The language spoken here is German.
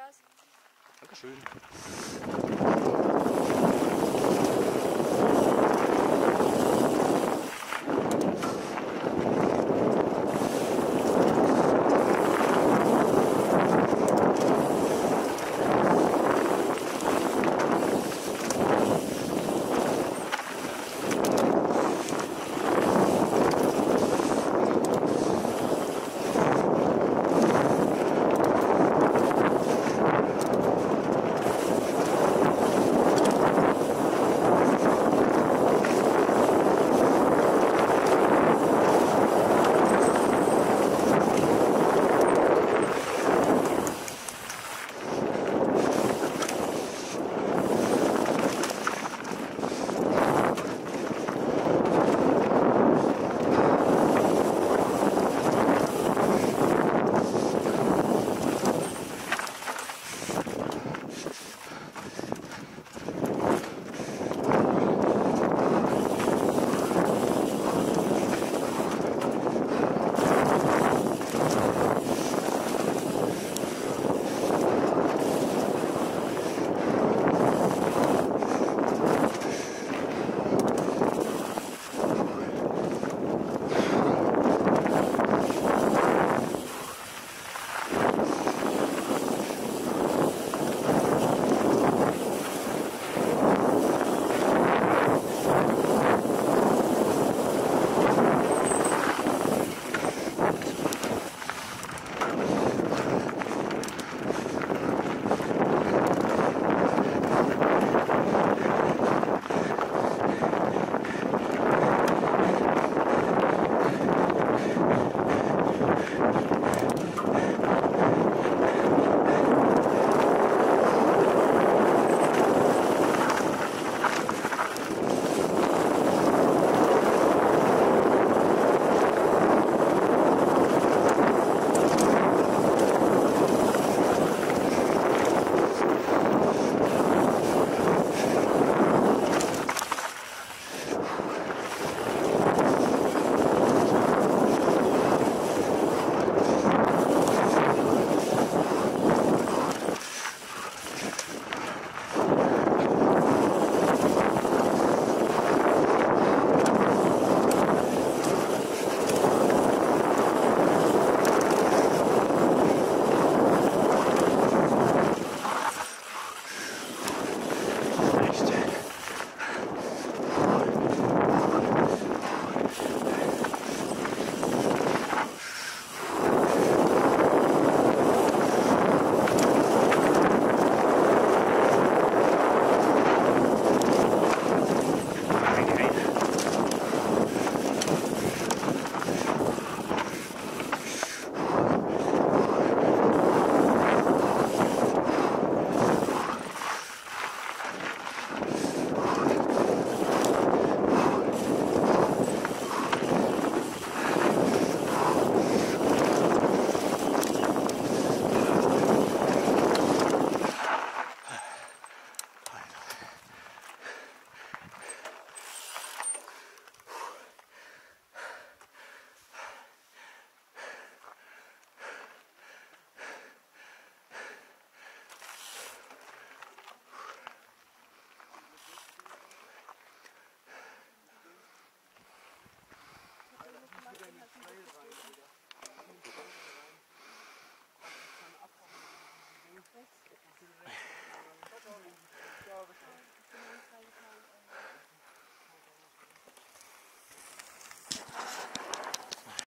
Gas. Dankeschön.